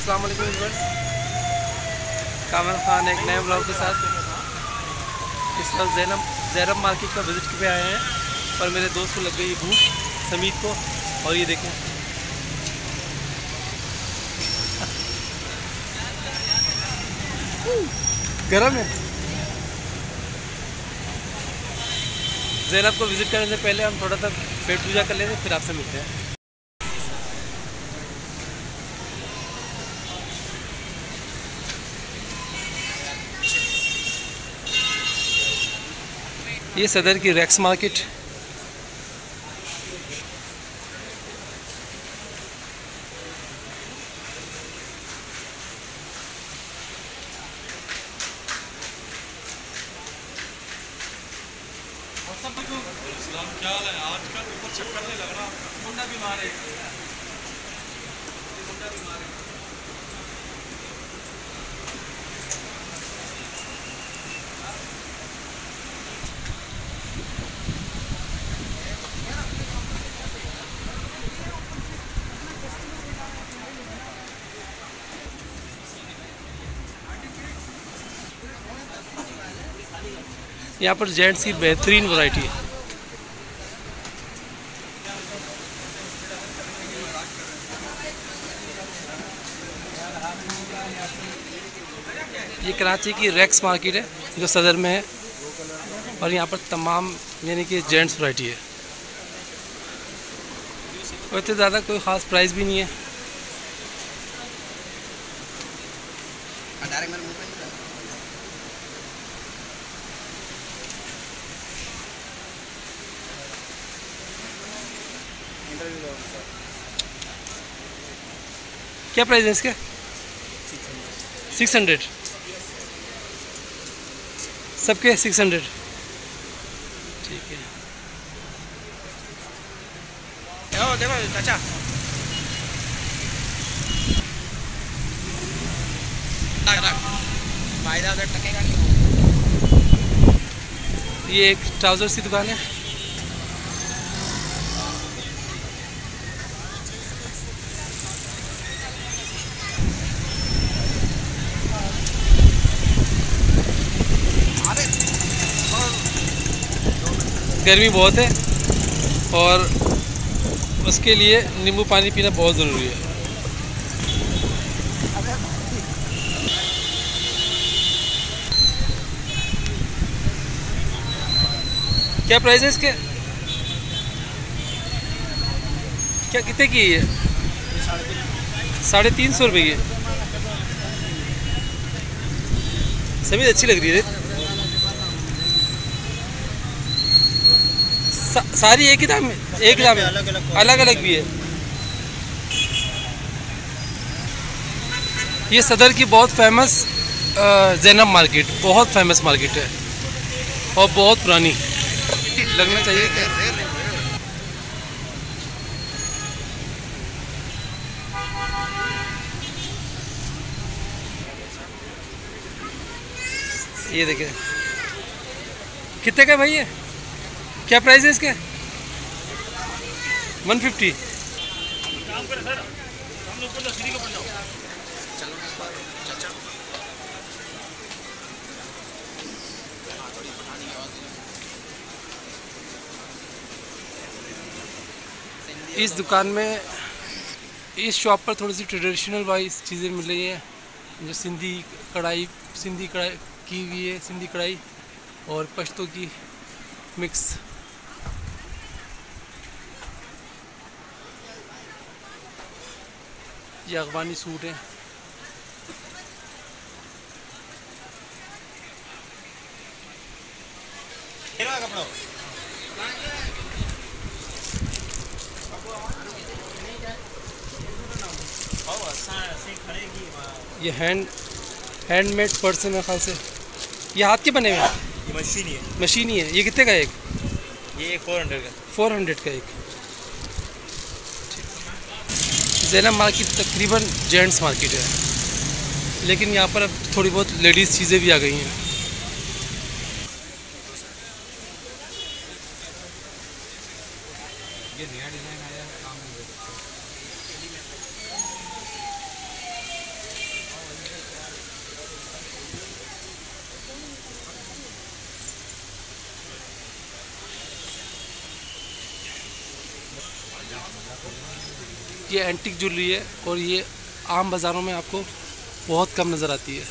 अस्सलाम वालेकुम व्यूअर्स कामल खान एक नए ब्लॉग के साथ। इस वक्त जैनब जैनब मार्केट का विज़िट पे आए हैं और मेरे दोस्त को लग गई भूख समीत को, और ये देखें। गरम है। जैनब को विज़िट करने से पहले हम थोड़ा सा पेट पूजा कर लेते हैं, फिर आपसे मिलते हैं। ये सदर की रैक्स मार्केट। क्या हाल है? आजकल ऊपर चक्कर नहीं लग रहा। मुंडा बीमार है। यहाँ पर जेंट्स की बेहतरीन वैरायटी है। ये कराची की रेक्स मार्केट है, जो सदर में है। और यहाँ पर तमाम यानी कि जेंट्स वैरायटी है। और इतने ज़्यादा कोई ख़ास प्राइस भी नहीं है डायरेक्ट मेरे मुँह पे नहीं इंटरव्यू लो सर क्या प्राइस है इसके? सिक्स हंड्रेड सबके सिक्स हंड्रेड ठीक है। देखो देखो चाचा। फ़ायदा उधर टकेगा नहीं। ये एक ट्राउज़र्स की दुकान है। गर्मी बहुत है और उसके लिए नींबू पानी पीना बहुत ज़रूरी है। क्या प्राइस है इसके? क्या कितने की है साढ़े तीन सौ रुपये की सभी अच्छी लग रही है सारी एक ही दाम में एक दाम अलग अलग अलग अलग भी है। ये सदर की बहुत फ़ेमस जैनब मार्केट बहुत फ़ेमस मार्केट है और बहुत पुरानी। लगना चाहिए क्या? ये देखिए कितने का भाई ये? क्या प्राइस है इसके? वन फिफ्टी इस दुकान में, इस शॉप पर थोड़ी सी ट्रेडिशनल वाइज चीज़ें मिल रही हैं, जो सिंधी कढ़ाई सिंधी कढ़ाई, की हुई है, सिंधी कढ़ाई और पश्तो की मिक्स ये अफगानी सूट है। ये हैंड हैंडमेड पर्स है मेरे ख्याल से ये हाथ के बने हुए हैं? ये मशीन ही मशीन ही है। ये कितने का एक? ये फोर हंड्रेड का। फोर हंड्रेड का एक। जैनब मार्केट तकरीबन जेंट्स मार्केट है। लेकिन यहाँ पर अब थोड़ी बहुत लेडीज़ चीज़ें भी आ गई हैं। ये एंटिक ज्वेलरी है और ये आम बाज़ारों में आपको बहुत कम नज़र आती है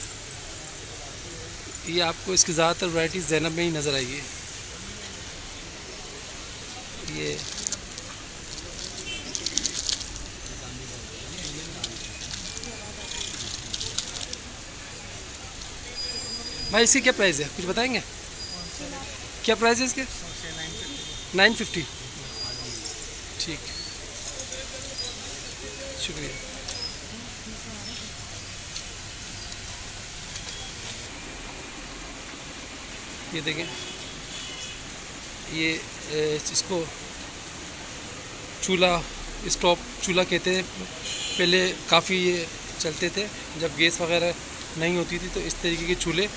ये आपको इसकी ज़्यादातर वैरायटी जैनब में ही नज़र आएगी ये भाई इसकी क्या प्राइस है कुछ बताएँगे क्या प्राइस है इसके नाइन फिफ्टी ठीक शुक्रिया। ये देखें, ये इसको चूल्हा स्टोव चूल्हा कहते हैं। पहले काफ़ी ये चलते थे, जब गैस वगैरह नहीं होती थी तो इस तरीके के चूल्हे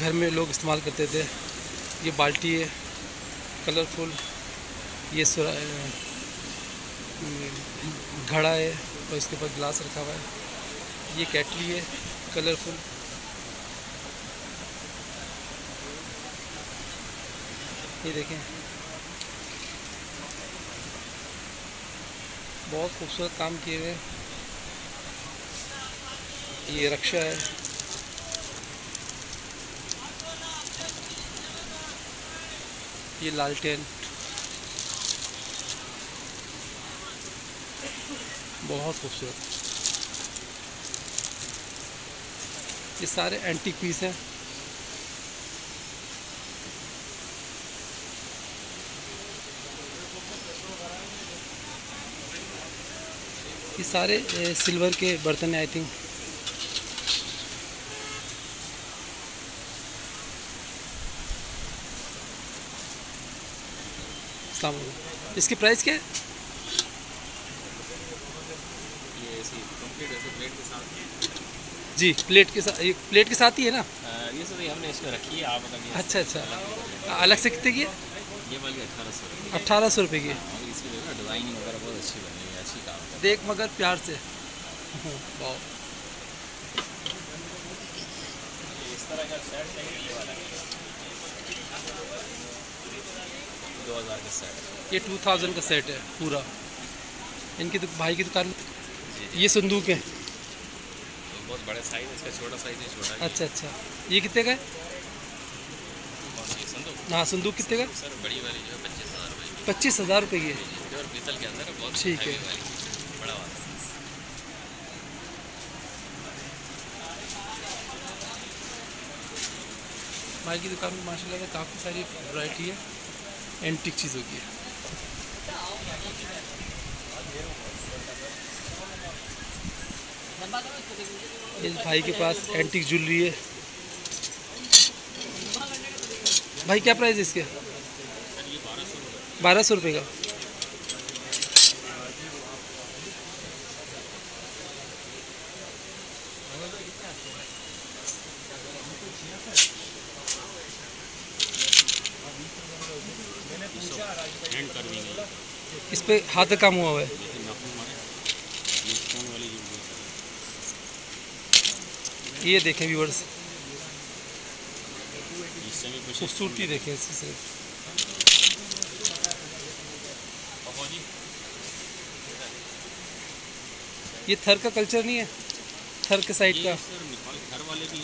घर में लोग इस्तेमाल करते थे। ये बाल्टी है कलरफुल ये घड़ा है और इसके ऊपर गिलास रखा हुआ है। ये कैटली है कलरफुल ये देखें। बहुत खूबसूरत काम किए हुए ये रक्षा है। ये लालटेन। बहुत खूबसूरत। ये सारे एंटीक पीस हैं। ये सारे सिल्वर के बर्तन आई थिंक इसकी प्राइस क्या है ये ऐसी कंप्लीट ऐसे प्लेट के साथ जी। प्लेट के साथ ये प्लेट के साथ ही है ना? ये सब हमने इसमें रखी है आप बताइए अच्छा अच्छा। अलग से कितने की है? ये वाली अठारह सौ रुपये अट्ठारह सौ रुपये की इसकी जो है डिज़ाइनिंग वगैरह बहुत अच्छी बनी है अच्छी काम देख मगर प्यार से। इस तरह का सेट चाहिए ये वाला दो हज़ार का सेट ये टू थाउज़ेंड का सेट है पूरा। इनकी दु- भाई की दुकान ये संदूक है। तो बड़े साइज़ इसका छोटा साइज़ है छोटा अच्छा अच्छा। ये कितने का है? हाँ संदूक कितने का सर बड़ी वाली जो है पच्चीस हज़ार रुपये की। पच्चीस हज़ार रुपये की है। प्योर पीतल के अंदर बहुत ठीक है। बड़ा वाला। भाई की दुकान में माशाल्लाह से काफ़ी सारी वैरायटी है एंटिक चीज़ों की ये भाई के पास एंटिक ज्वेलरी है। भाई, क्या प्राइस है इसके? बारह सौ रुपये का। इस पे हाथ काम हुआ हुआ है लेकिन नाखून मारे ये स्टोन वाली जो ये देखें व्यूवर्स खूबसूरती देखें इसकी सिर्फ़। ये थर का कल्चर नहीं है थर के साइड का। घर वाले भी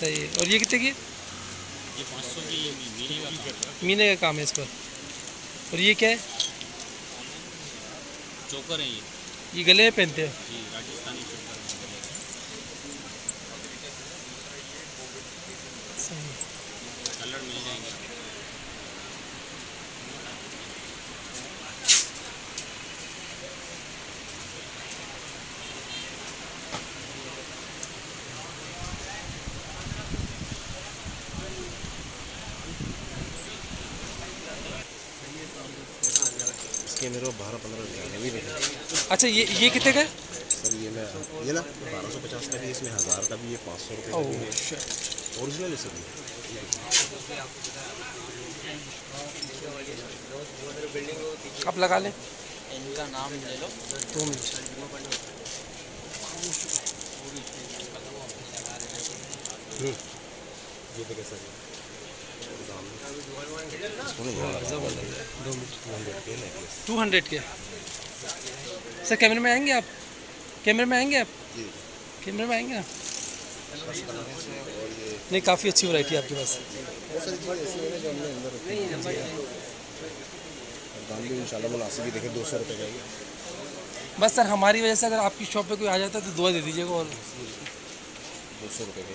सही है। और ये कितने की? ये पाँच सौ की ये मीने का काम है। मीने का काम है इस पर। और ये क्या है? चोकर है ये। ये गले में पहनते हैं। राजस्थानी चोकर है। सही है। कलर मिल जाएँगे इसके मेरे को बारह पंद्रह रुपये भी नहीं अच्छा ये ये कितने का सर ये मैं ये ना बारह सौ पचास का भी इसमें हज़ार का भी है पाँच सौ रुपये का भी है। ओरिजिनल है सर। ये आप लगा लें। इनका नाम ले लो। दो मिनट। ये तो कैसा है दाम इसको नहीं यार ज़बरदस्त है दो मिनट टू हंड्रेड के। सर कैमरे में आएँगे आप? कैमरे में आएँगे आप? कैमरे में आएँगे ये नहीं काफ़ी अच्छी वैरायटी है आपके पास। दाम भी इंशाल्लाह मुनासिब ही देखें दो सौ रुपये का बस सर हमारी वजह से अगर आपकी शॉप पे कोई आ जाता है तो दुआ दे दीजिएगा और दो सौ रुपये का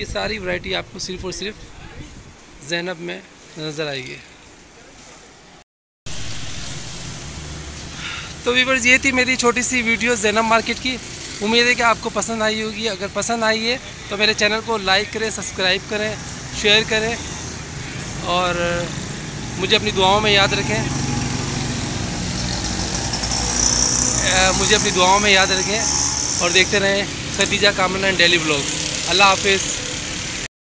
ये सारी वैरायटी आपको सिर्फ़ और सिर्फ़ जैनब में नज़र आएगी। तो वीवर्स ये थी मेरी छोटी सी वीडियो जैनब मार्केट की। उम्मीद है कि आपको पसंद आई होगी। अगर पसंद आई है तो मेरे चैनल को लाइक करें, सब्सक्राइब करें, शेयर करें और मुझे अपनी दुआओं में याद रखें। मुझे अपनी दुआओं में याद रखें और देखते रहें Khadija common and daily blog अल्लाह हाफिज़।